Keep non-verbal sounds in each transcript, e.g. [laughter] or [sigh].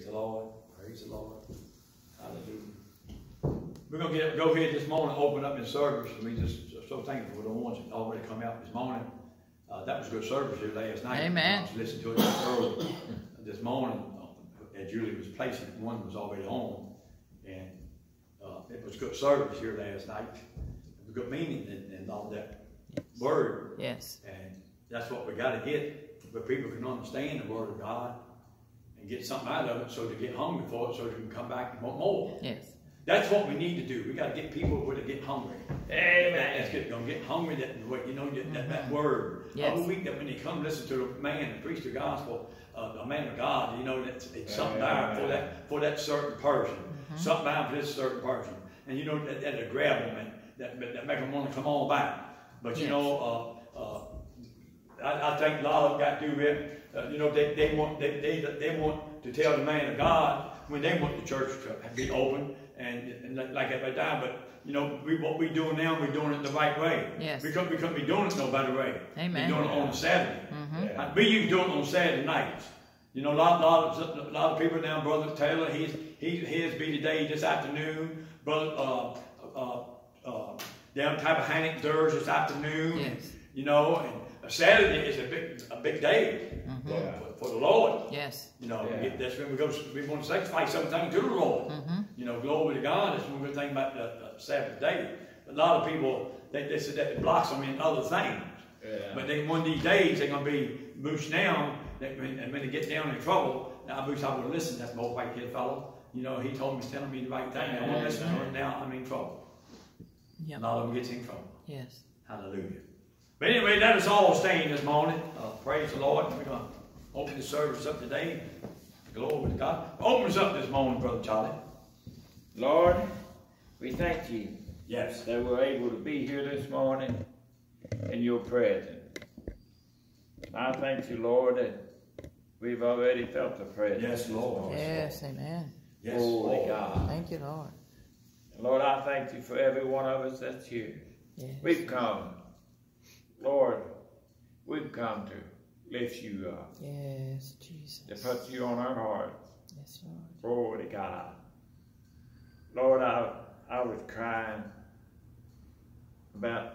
Praise the Lord. Praise the Lord. Hallelujah. We're going to get go ahead this morning, open up in service. We just so thankful for the ones that already come out this morning. Uh, that was a good service here last night. Amen. I was listening to it early this morning. Uh, as Julie was placing it, one was already on. And uh, it was good service here last night. It was good meaning and, and all that word. Yes. And that's what we got to get, where people can understand the word of God and get something out of it so they get hungry for it so they can come back and want more. Yes. That's what we need to do. We got to get people where they get hungry. Amen. That's get, gonna get hungry that you know that, that, that word. Yes. Every week that when you come listen to the man and preach the gospel, uh, a man of God, you know that's it's something there for that for that certain person. Something out for this certain person. And you know that that'll grab them and that, that make them want to come on back. But you Yes. know, uh, I, I think a lot of them got to do with, uh, you know, they, they want they, they they want to tell the man of God when they want the church to be open and, and like like every time. But you know, we, what we're doing now, we're doing it the right way. Yes. We couldn't we couldn't be doing it no better way. Amen. We're doing it on a Saturday. Yeah. Uh, We used to do it on Saturday nights. You know, a lot, lot, of, a lot of people now, Brother Taylor, he's, he, his be today this afternoon. Brother, uh, uh, uh, down type of Hannock theirs this afternoon. Yes. You know, and Saturday is a big, a big day Mm-hmm. Yeah. for, for the Lord. Yes. You know, Yeah. that's when we go. We want to sacrifice something to the Lord. Mm-hmm. You know, glory to God. That's when we're thinking about the, the Sabbath day. A lot of people they, they said that it blocks them in other things. Yeah. But then one of these days they're gonna be moosed down. That when, and when they get down in trouble, now I wish I would listen. That's my old white kid fellow. You know, he told me, he's telling me the right thing. I won't listen to him. Now I'm in trouble. A Yep. lot of them gets in trouble. Yes. Hallelujah. But anyway, let us all stand this morning. Uh, praise the Lord. We're going to open the service up today. Glory to God. Open us up this morning, Brother Charlie. Lord, we thank you Yes. that we're able to be here this morning in your presence. I thank you, Lord, that we've already felt the presence. Yes, Lord. Yes. Amen. Yes, Holy Lord. God. Thank you, Lord. Lord, I thank you for every one of us that's here. Yes. We've come, Lord, we've come to lift you up, Yes, Jesus. to put you on our heart. Yes, Lord. Glory to God. Lord, I, I was crying about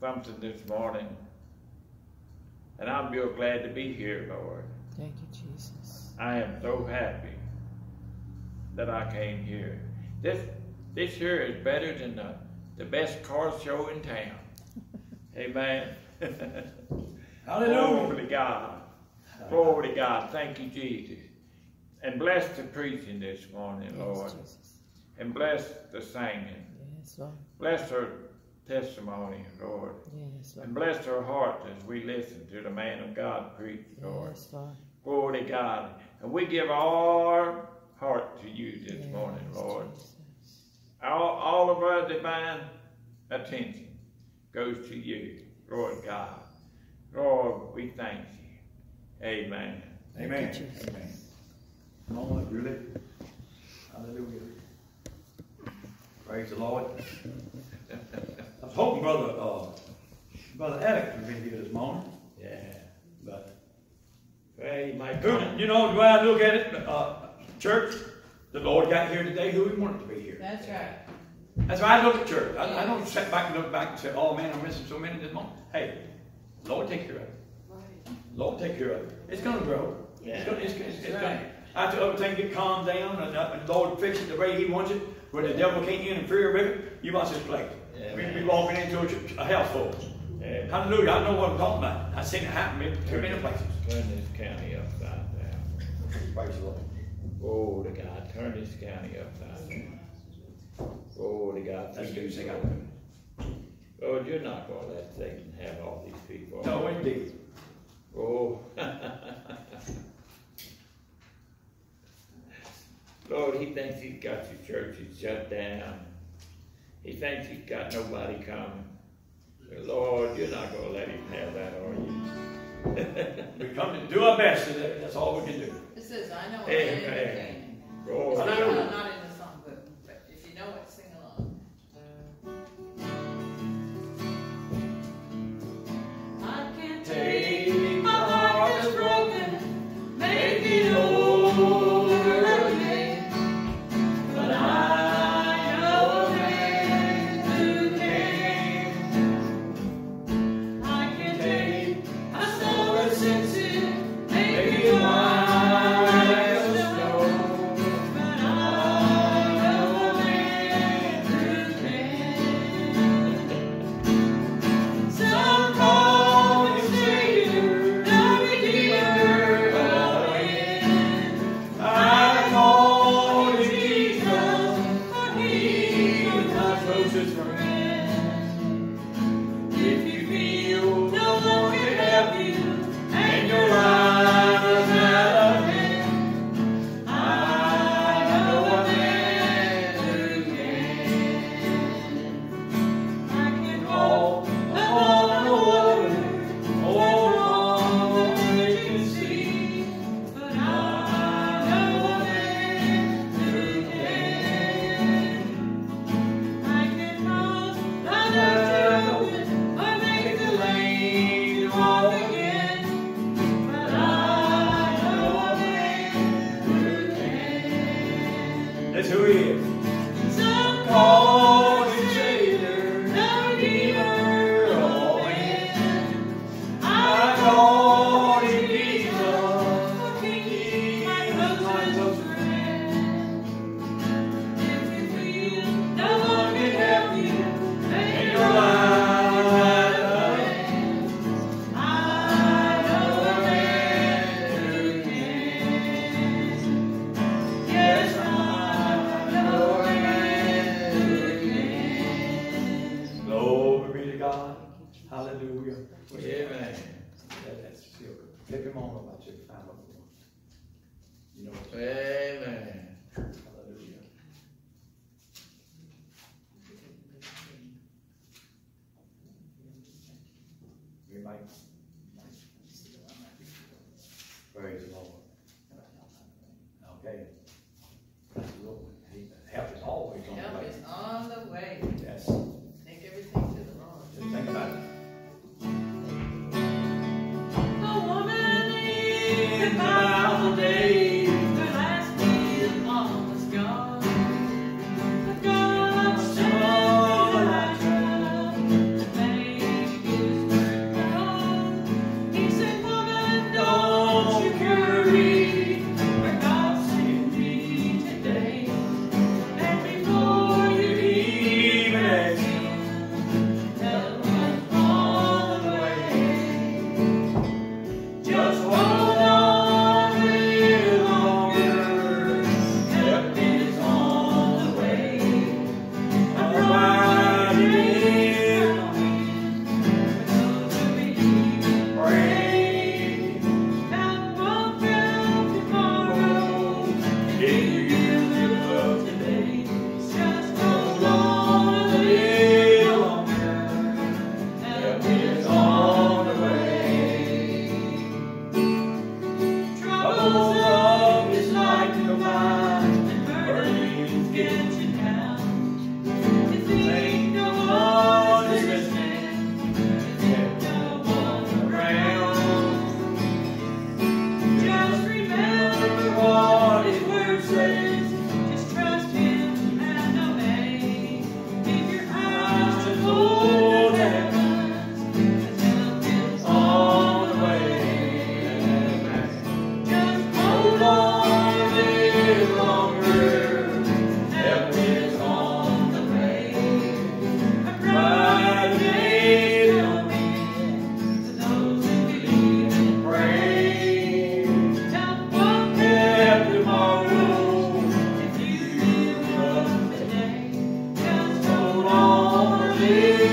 something this morning, and I'm real glad to be here, Lord. Thank you, Jesus. I am so happy that I came here. This this here is better than the, the best car show in town. Amen. [laughs] Hallelujah. Glory to God. Glory to God. Thank you, Jesus. And bless the preaching this morning, Lord. Jesus. And bless the singing. Yes, Lord. Bless her testimony, Lord. Yes, Lord. And bless her heart as we listen to the man of God preach, Lord. Yes, Lord. Glory to God. And we give our heart to you this Yes, morning, Lord. Jesus. All, all of our divine attention goes to you, Lord God. Lord, we thank you. Amen. Amen. You, Amen. Come on, really. Hallelujah. Praise the Lord. [laughs] I was hoping Brother uh, Brother Alex would be here this morning. Yeah. But Well, you might who, come. you know, the way I look at it, uh, church, the Lord got here today who he wanted to be here. That's right. That's why I look at church. I, I don't sit back and look back and say, oh man, I'm missing so many this morning. Hey, Lord take care of it. Lord take care of it. It's going to grow. It's going it's, it's, it's going after everything get calmed down and, uh, and Lord fix it the way He wants it, where the devil can't interfere with it, you watch this place. Yeah, we be walking into a, ch- a house full. Yeah. Hallelujah. I know what I'm talking about. I've seen it happen in too many places. Turn this county upside down. Praise the Lord. Oh, to God. Turn this county upside down. Oh, to God. That's Thank good. Oh, you, Sing Lord. out. Lord, you're not going to let Satan have all these people. No, indeed. Oh. [laughs] Lord, he thinks he's got your churches shut down. He thinks he's got nobody coming. Lord, you're not going to let him have that, are you? [laughs] We come to do our best today. That's all we can do. It says, I know I am Amen. entertaining. That's who he is.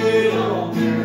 A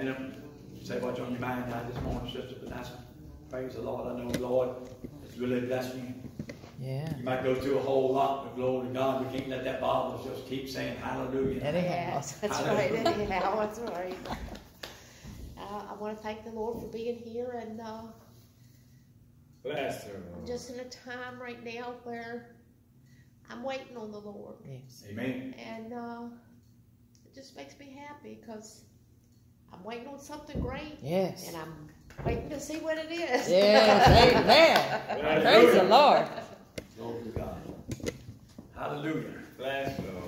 Stand up, say what's on your mind now this morning, Sister Vanessa. Praise the Lord. I know the Lord is really blessing you. Yeah. You might go through a whole lot, but glory to God, we can't let that bother us. Just keep saying hallelujah. Anyhow. Yes, that's Hallelujah. right, anyhow, that's right. Uh, I wanna thank the Lord for being here and, uh, Bless her. I'm just in a time right now where I'm waiting on the Lord. Yes. Amen. And, uh, it just makes me happy, cause I'm waiting on something great Yes. and I'm waiting to see what it is. Yes. Amen. Praise the Lord. Glory to God. Hallelujah. Bless. Lord.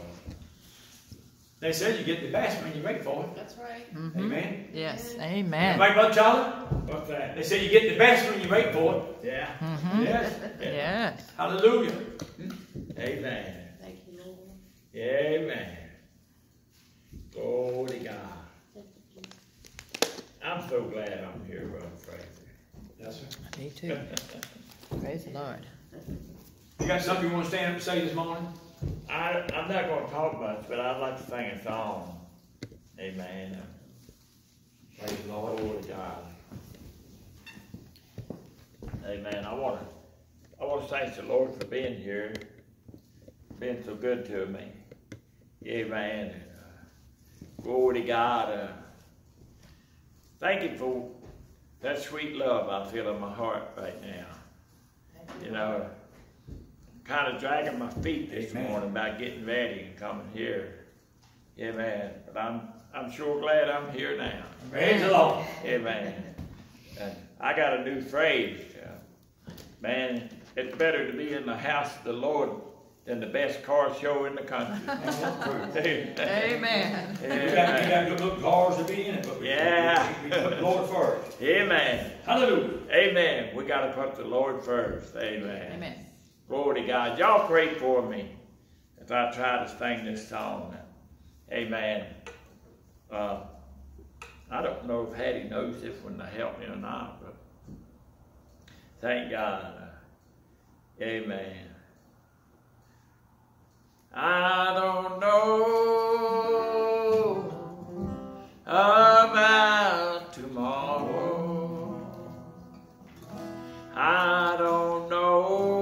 They said you get the best when you wait for it. That's right. Mhm. Amen. Yes. Amen. Right, Brother Charlie? What's that? They said you get the best when you wait for it. Yeah. Mhm. Yes. Yes. Hallelujah. Amen. Thank you, Lord. Amen. Glory to God. Thank you. I'm so glad I'm here, Brother Frazier. Yes, sir. Me too. Praise the Lord. You got something you want to stand up and say this morning? I, I'm not going to talk much, but I'd like to sing a song. Amen. Praise the Lord. Glory to God. Amen. I want to, I want to thank the Lord for being here, being so good to me. Amen. And, glory to God. Uh, thank you for that sweet love I feel in my heart right now. You know, kind of dragging my feet this Amen. morning about getting ready and coming here. Amen. But I'm, I'm sure glad I'm here now. Praise the Lord. Amen. And I got a new phrase. Man, it's better to be in the house of the Lord than the best car show in the country. [laughs] Amen. Amen. We got, we got good little cars to be in it, but we, Yeah. we, we put the Lord first. Amen. Hallelujah. Amen. We got to put the Lord first. Amen. Amen. Glory to God. Y'all pray for me if I try to sing this song. Amen. Uh, I don't know if Hattie knows this one to help me or not, but thank God. Amen. I don't know about tomorrow. I don't know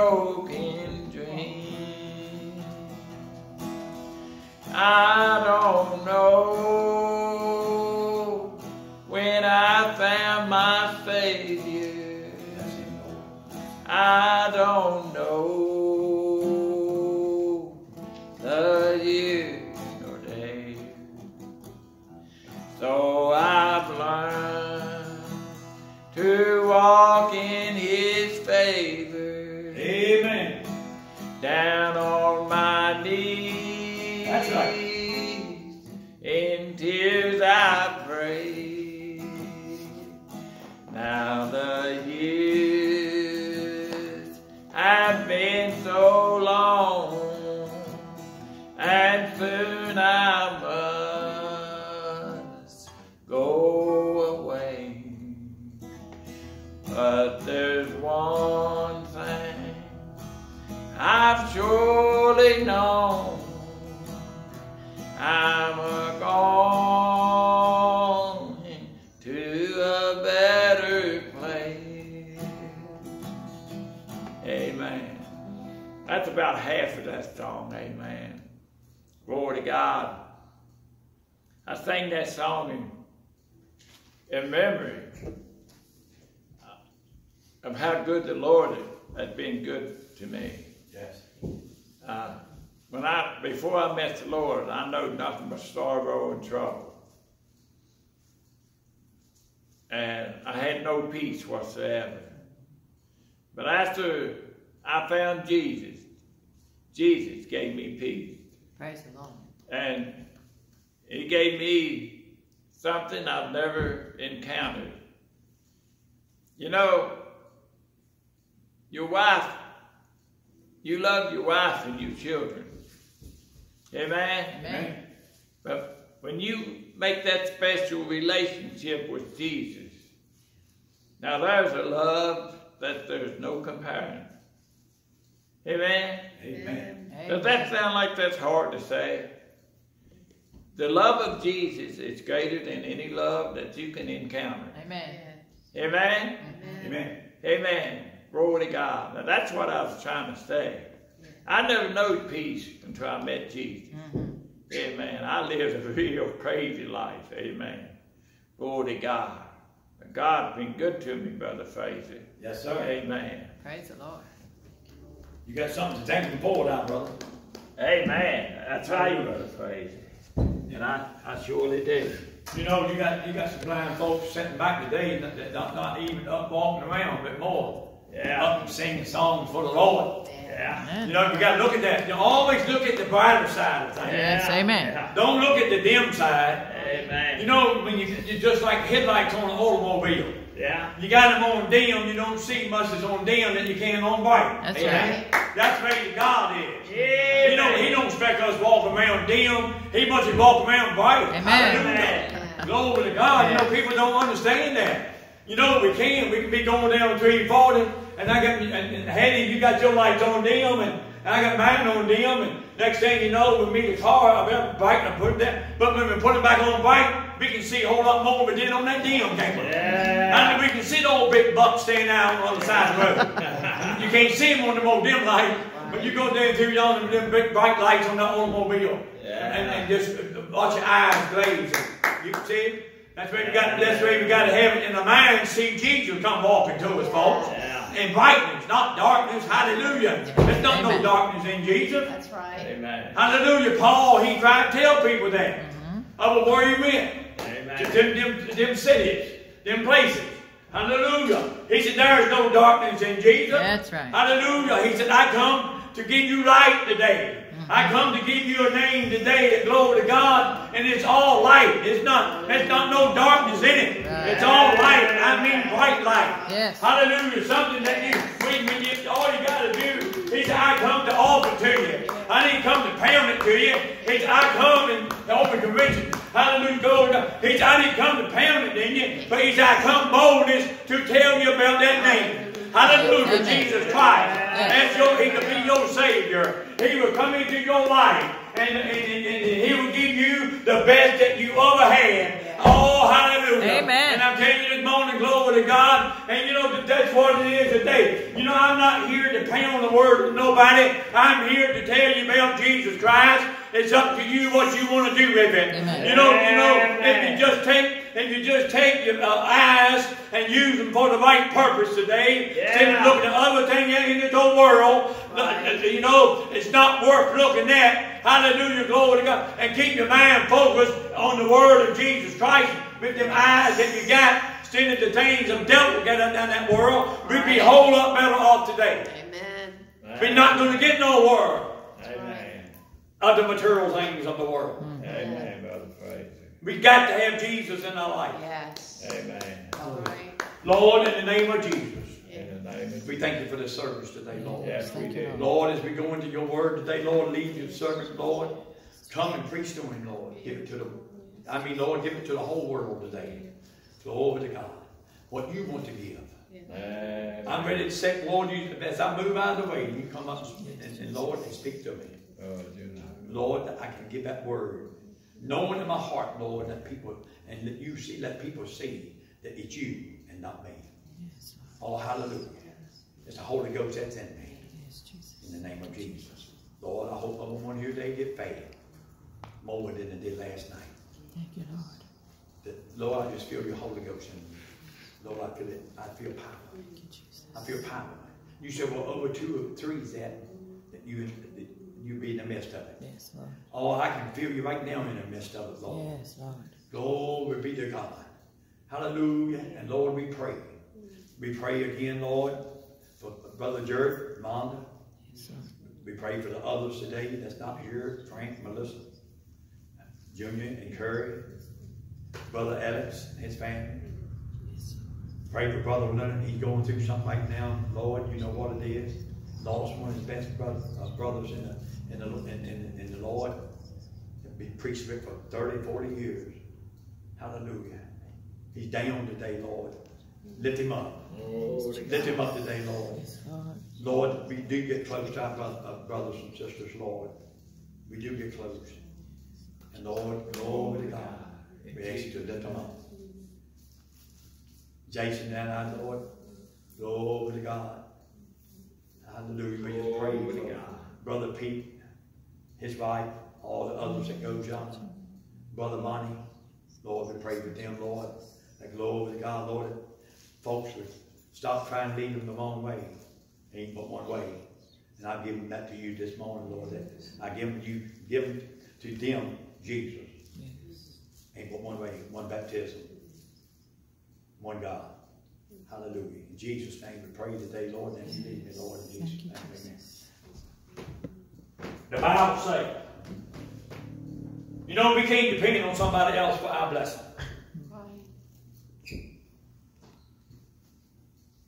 and surely known. I'm a going to a better place. Amen. That's about half of that song. Amen. Glory to God. I sang that song in, in memory of how good the Lord had been good to me. Uh, when I before I met the Lord, I know nothing but sorrow and trouble. and I had no peace whatsoever. But after I found Jesus, Jesus gave me peace. Praise the Lord. And he gave me something I've never encountered. You know, your wife, you love your wife and your children. Amen? Amen. But when you make that special relationship with Jesus, now there's a love that there's no comparing. Amen? Amen. Does that sound like that's hard to say? The love of Jesus is greater than any love that you can encounter. Amen. Amen? Amen. Amen. Glory to God. Now that's what I was trying to say. I never knew peace until I met Jesus. Mhm. Amen. I lived a real crazy life. Amen. Glory to God. God's been good to me, Brother Frazier. Yes, sir. Amen. Praise the Lord. You got something to thank him for now, brother. Amen. That's right, Brother Frazier. And I, I surely do. You know, you got you got some blind folks sitting back today that, that not, not even up walking around, but more Yeah. up and singing songs for the Lord. Yeah. Amen. You know, you got to look at that. You always look at the brighter side of things. Yes, Yeah. amen. Yeah. Don't look at the dim side. Amen. You know, when you you're just like headlights on an automobile. Yeah. You got them on dim, you don't see much as on dim that you can on bright. That's Amen. That's the way God is. Amen. You know, He don't expect us walking around dim. He wants us walking around bright. Amen. Hallelujah. Glory to God. You know, people don't understand that. You know, we can. We can be going down 340, and I got, and, and Hattie, you got your lights on dim, and, I got mine on dim, and next thing you know, we meet a car, I'll be up bright, and I put it down. But when we put it back on bright, we can see a whole lot more we did on that dim camera. Yeah. And we can see the old big buck standing out on the side of the road. you can't see him on the more dim light, but you go down through yonder with them big bright lights on that automobile. Yeah. And, and just watch your eyes glaze. You can see it. That's where we got. That's where we got to have it in the mind. See Jesus come walking to us, folks. Yeah. In brightness, not darkness. Hallelujah. There's not no darkness in Jesus. That's right. Amen. Hallelujah. Paul, he tried to tell people that. Mm-hmm. Of where he went to them, them, them cities, them places. Hallelujah. He said, There is no darkness in Jesus. That's right. Hallelujah. He said, I come to give you light today. I come to give you a name today that glory to God, and it's all light. It's not, there's not no darkness in it. It's all light. and I mean bright light. Yes. Hallelujah. Something that you, when, when you, all you got to do, he said, I come to offer to you. I didn't come to pound it to you. Said, I come and to open convention. Hallelujah. Glory to God. He said, I didn't come to pound it in you, but he said, I come boldness to tell you about that name. Hallelujah. Amen. Jesus Christ. That's your, he could be your Savior. He will come into your life and, and, and, and he will give you the best that you ever had. Oh, hallelujah. Amen. And I'm telling you this morning, glory to God. And you know that that's what it is today. You know, I'm not here to pound the word to nobody. I'm here to tell you about Jesus Christ. It's up to you what you want to do with it. Amen. You know, you know, if you just take if you just take your uh, eyes and use them for the right purpose today, instead of looking at other things in this whole world, Right. You know, it's not worth looking at. Hallelujah, glory to God. And keep your mind focused on the word of Jesus Christ with them eyes that you got. Instead of the things of devil get down that world, we'd be a whole lot better off today. Amen. We're not going to get no world Amen. of the material things of the world. Amen, Brother Frazier. We got to have Jesus in our life. Yes. Amen. All right. Lord, in the name of Jesus, In the name of we thank you for this service today, Lord. Yes, we do. Lord, as we go into your word today, Lord, lead your servant, Lord. Come and preach to him, Lord. Give it to the, I mean, Lord, give it to the whole world today. Glory to God. What you want to give. Amen. I'm ready to say, Lord, you, as I move out of the way, you come up and, and Lord, and speak to me. Oh, do not. Lord, that I can give that word. Knowing in my heart, Lord, that people, and that you see, let people see that it's you and not me. Yes, Oh, hallelujah. It's the Holy Ghost that's in me. In the name of Jesus. Lord, I hope everyone here today get fed more than they did last night. Thank you, Lord. That, Lord, I just feel your Holy Ghost in me. Lord, I feel it. I feel power. Thank you, Jesus. I feel power. You said, well, over two or three is that, that you, that you be in the midst of it. Yes, Lord. Oh, I can feel you right now in the midst of it, Lord. Yes, Lord. Glory be to God. Hallelujah. And Lord, we pray. We pray again, Lord, for Brother Jared, Monda. Yes. We pray for the others today that's not here, Frank, Melissa, Junior, and Curry, Brother Alex, and his family. Yes. Pray for Brother Leonard, he's going through something right now, Lord, you know what it is. Lost one of his best brother, uh, brothers in the, in the, in, in, in the Lord. Been preached with for 30, 40 years. Hallelujah. He's down today, Lord. Lift him up. Oh, Lift him up today, Lord. Lord. We do get close to our brothers and sisters, Lord. We do get close. And Lord, glory to God. We ask you to lift them up. Jason and I, Lord, glory to God. Hallelujah. We just pray for God. Brother Pete, his wife, all the others that goes on. Brother Monty, Lord, we pray for them, Lord. That glory to God, Lord, folks stop trying to lead them the wrong way. Ain't but one way. And I give them that to you this morning, Lord. That I give them you give them to them, Jesus. Yes. Ain't but one way, one baptism, one God. Hallelujah. In Jesus' name we pray today, Lord, and you lead me, Lord, in Jesus' you, name. Amen. The Bible says, you know, we can't depend on somebody else for our blessing.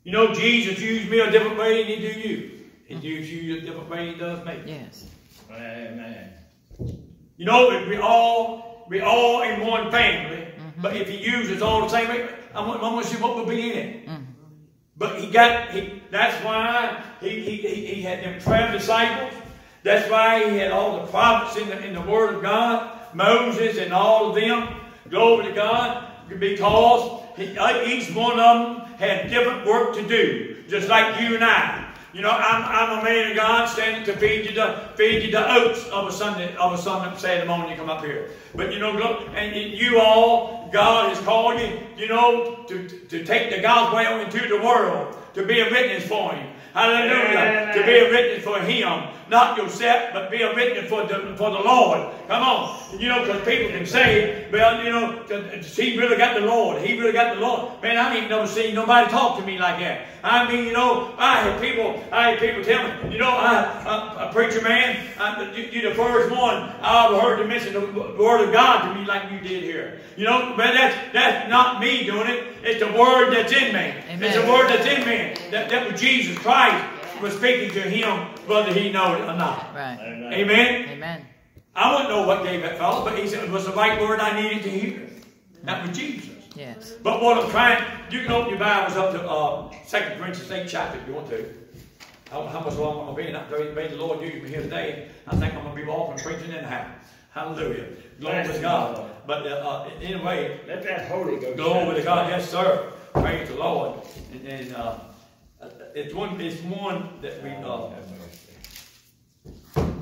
You know, Jesus used me a different way than he do you. He used you a different way than he does me. Yes. Amen. You know, we all we all in one family, but if he uses all the same way, I'm, I'm gonna see what will be in it. Mm. But he got he that's why he, he, he, he had them twelve disciples. That's why he had all the prophets in the in the word of God, Moses and all of them. Glory to God. Because he, Uh, each one of them had different work to do, just like you and I. You know, I'm, I'm a man of God standing to feed you the feed you the oats of a Sunday of a Sunday Saturday morning you come up here. But you know, look, and you all, God has called you, you know, to, to take the gospel into the world, to be a witness for Him. Hallelujah. Amen. To be a witness for Him, not yourself, but be a witness for the for the Lord. Come on, you know, because people can say, well, you know, he really got the Lord. He really got the Lord. Man, I ain't never seen nobody talk to me like that. I mean, you know, I had people, I had people tell me, you know, I, a, a preacher man, I, you, you're the first one I ever heard to mention the word of God to me like you did here. You know, but that's that's not me doing it. It's the word that's in me. It's the word that's in me. That, that was Jesus Christ was speaking to him, whether he know it or not. Right. Amen. Amen. Amen. I wouldn't know what gave that fellow, but he said it was the right word I needed to hear. That was Jesus. Yes. But what I'm trying, you can open your Bibles up to uh, 2 Corinthians 8 chapter if you want to. I don't know how much longer I'm going to be, and I may the Lord use me here today. I think I'm going to be walking preaching in the house. Hallelujah. Glory to God. But uh, uh, anyway, Let that Holy Ghost. Glory to God, yes, sir. Praise the Lord. And, and uh, it's one, it's one that we, uh, Have mercy.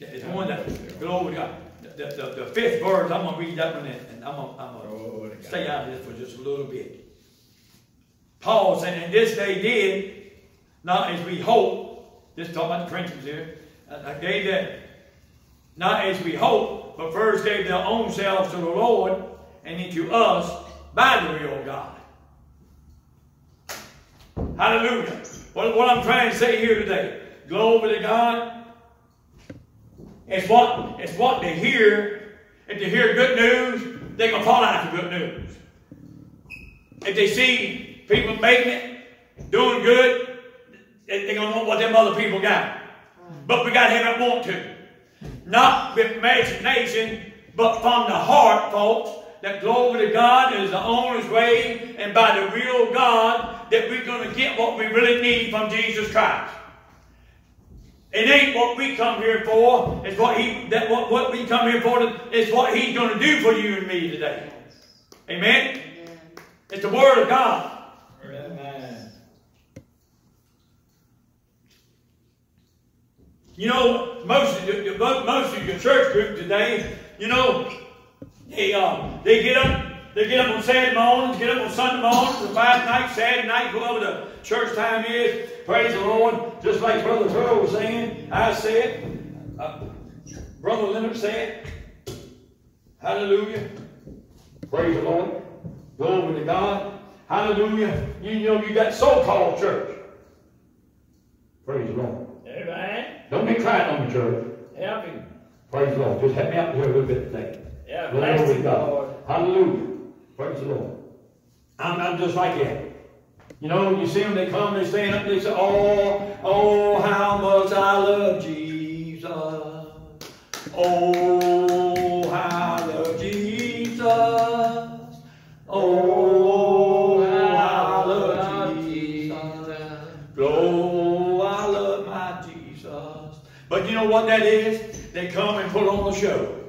it's one that, glory to God. The, the, the fifth verse, I'm gonna read that one and and I'm gonna, I'm gonna stay out of this for just a little bit. Paul said, and this they did, not as we hope, this talking about the Corinthians here, uh, they that, not as we hope, but first gave their own selves to the Lord, and then to us by the will of God. Hallelujah. What, what I'm trying to say here today, glory to God. It's what, it's what they hear. If they hear good news, they're going to follow after good news. If they see people making it, doing good, they- they're going to want what them other people got. But we got to have that want to. Not with imagination, but from the heart, folks. That glory to God is the only way, and by the of God, that we're going to get what we really need from Jesus Christ. It ain't what we come here for. It's what he that what, what we come here for is what he's going to do for you and me today. Amen. It's the word of God. Amen. You know, most of your- most of your church group today, you know, they uh, they get up, they get up on Saturday mornings, get up on Sunday mornings, the five night, Saturday night, whoever the church time is. Praise the Lord. Just like Brother Turl was saying, I said, uh, Brother Leonard said, Hallelujah. Praise the Lord. Glory to God. Hallelujah. You know you got so-called church. Praise the Lord. Amen. Don't be crying on the church. Help him. Praise the Lord. Just help me out here a little bit today. Yeah, Glory to God. Lord. Hallelujah. Praise the Lord. I'm, I'm just like that. You know, you see them, they come, they stand up, they say, Oh, oh, how much I love Jesus. Oh, how I love Jesus. Oh, how I love Jesus. Oh, I love my Jesus. But you know what that is? They come and put on the show.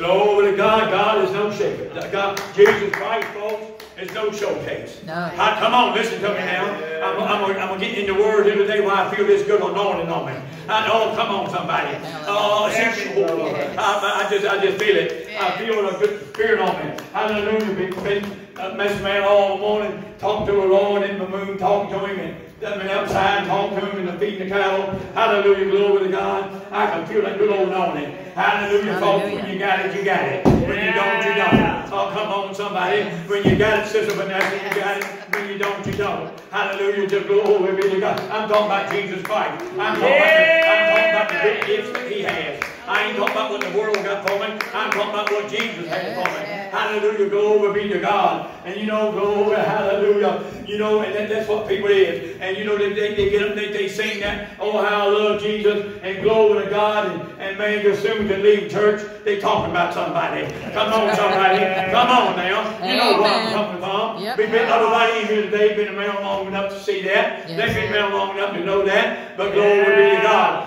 Glory to God. God is no shaker. God, Jesus Christ, folks, is no showcase. No. Ah, come on, listen to me now. I'm, I'm, I'm going to get in the word here today why I feel this good anointing on me. I, oh, come on, somebody. Oh, sexual. I, I, just, I just feel it. I feel a good spirit on me. Hallelujah. Been, been a mess man all morning, talking to the Lord in the moon, talking to him, and I've been outside talking to him and feeding the cattle. Hallelujah, glory to God. I can feel that good old anointing. Hallelujah, folks. When you got it, you got it. When you don't, you don't. Oh, come on, somebody. When you got it, Sister Vanessa, you got it. When you don't, you don't. Hallelujah, just glory be to God. I'm talking about Jesus Christ. I'm talking, about, the, I'm talking about the good gifts that He has. I ain't talking about what the world got for me. I'm talking about what Jesus had for me. Hallelujah, glory be to God. And you know, glory, hallelujah. You know, and that, that's what people is. And you know, they, they, they get up, they, they sing that, oh, how I love Jesus, and glory to God, and, and man, as soon they leave church, they talking about somebody. Come on, somebody. Come on now. You know what I'm talking about. from. Yep. We've been, everybody here today been around long enough to see that. Yes. They've been around long enough to know that. But glory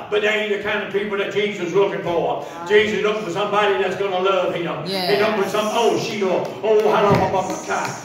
God. But they ain't the kind of people that Jesus is looking for. Jesus is looking for somebody that's going to love him. Yes. He's looking for some, oh, Sheila. Oh, hallelujah.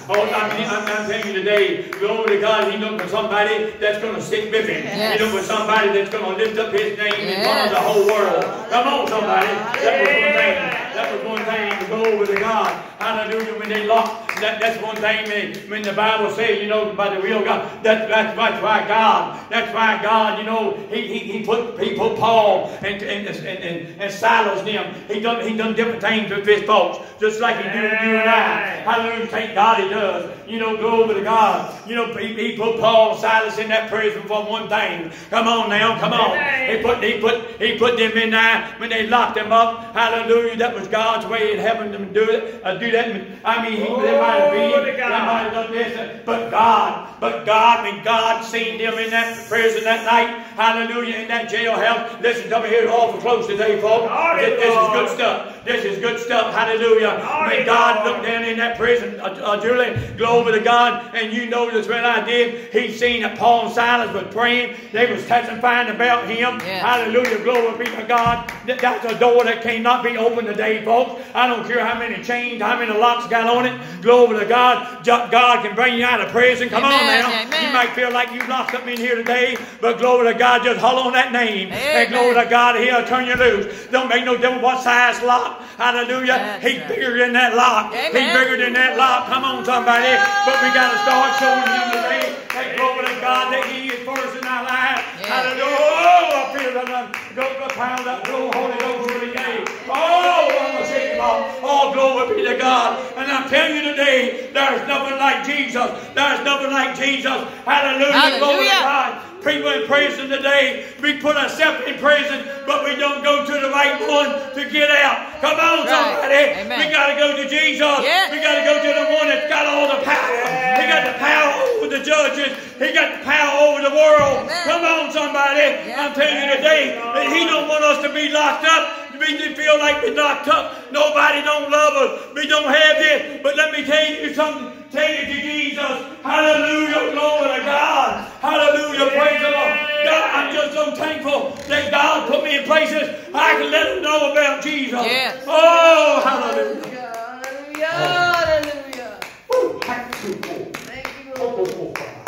Oh, I'm, I'm, I'm telling you today, glory to God, he's looking for somebody that's going to stick with him. Yes. He's looking for somebody that's going to lift up his name in front of the whole world. Come on, somebody. That was one thing. That was one thing to go over to God. Hallelujah. When they lock, that, that's one thing when, when the Bible says, you know, by the will of God, that, that's, that's why God, that's why God, you know, he, he, he put people, Paul and, and, and, and, and Silas them, he done, he done different things with his folks, just like he did with you and I. Hallelujah. Thank God he does. You know, go over to God. You know, he, he put Paul and Silas in that prison for one thing. Come on now, come on. He put, he put, he put them in there when they locked them up. Hallelujah. That was God's way of having them do it. Uh, do that. I mean, he, they might have been, Glory to they God. might have done this, but God, but God, when God seen them in that prison that night, hallelujah, in that jailhouse, listen to me here awful close today, folks. This, this is good stuff. This is good stuff. Hallelujah. Glory, When God look down in that prison, uh, uh, Julie, glory to God, and you notice what I did. He seen that Paul and Silas was praying. They was testifying about him. Yes. Hallelujah. Glory be to God. That- That's a door that cannot be opened today, folks. I don't care how many chains, how many locks got on it. Glory to God. God can bring you out of prison. Come on now. amen. You might feel like you locked up in here today, but glory to God, just hold on that name. And glory to God, He'll turn you loose. Don't make no difference what size lock. Hallelujah. That's He's right. bigger than that lock. He's bigger than that lock. Come on, somebody. But we got to start showing Him today that glory to God that He is first in our life. Yes. Hallelujah. Oh, I feel that I'm go go pound up, go Holy Ghost really gay. Oh, I'm gonna shake him off. Oh, glory be to God. And I'm telling you today, there's nothing like Jesus. There's nothing like Jesus. Hallelujah. Glory to God. People in prison today, we put ourselves in prison, but we don't go to the right one to get out. Come on, Right. somebody. Amen. We got to go to Jesus. Yeah. We got to go to the one that's got all the power. He got the power over the judges. He got the power over the world. Amen. Come on, somebody. Yeah. I'm telling you today that He don't want us to be locked up. We just feel like we're locked up. Nobody don't love us. We don't have this. But let me tell you something. Take it to Jesus. Hallelujah. Glory to God. Hallelujah. Praise the Lord. God, I'm just so thankful that God put me in places I can let them know about Jesus. Yes. Oh, hallelujah. Hallelujah. Hallelujah. Ooh, thank you, Lord. Thank you, Oh, Lord. oh, oh,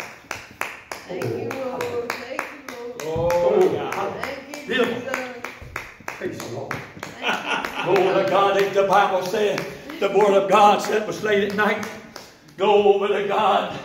Thank you, Lord. Thank you, Lord. Oh, God. Thank you, Beautiful. Jesus. Praise the Lord. Thank Glory to God. The Bible said, the word of God said was late at night. Glory to God.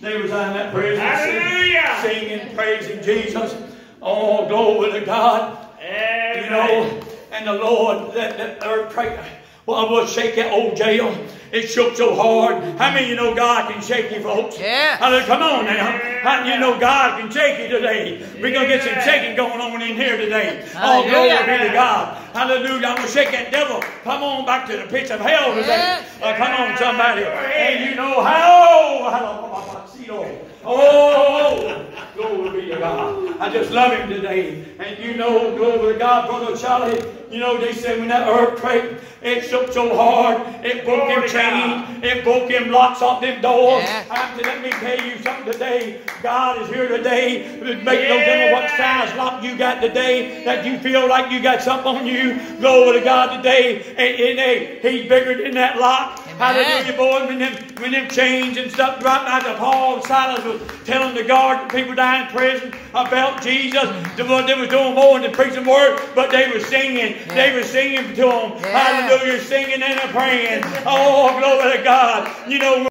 They was in that prison Hallelujah. singing, singing, praising Jesus. Oh, glory to God. You know, and the Lord, that, that earthquake, Well, I will shake that old jail. It shook so hard. How many of you know God can shake you, folks? Yeah. Hallelujah. Come on now. How many you know God can shake you today? We're going to get some shaking going on in here today. Oh, glory be to God. Hallelujah. I'm going to shake that devil. Come on back to the pits of hell today. Uh, come on, somebody. And you know how. Oh, glory be to God. I just love him today. And you know, glory to God, Brother Charlie. You know, they said when that earthquake, it shook so hard, it broke them chains, it broke them locks off them doors. Yeah. I'm, let me tell you something today. God is here today. Make no difference what size lock you got today, that you feel like you got something on you. Glory to God today. And, and hey, he's bigger than that lock. Amen. Hallelujah, boy. When them, when them chains and stuff dropped out of Paul and Silas was telling the guard, people down in prison about Jesus. They was doing more than preaching word, but they were singing. They were singing to him. Yeah. Hallelujah, singing and praying. Oh, glory to God. You know,